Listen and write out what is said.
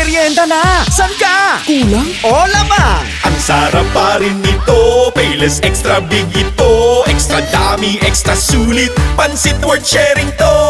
Merienda na! San ka? Kulang o lamang? Ang sarap pa rin nito Payless extra big ito Extra dami, extra sulit Pansit worth sharing to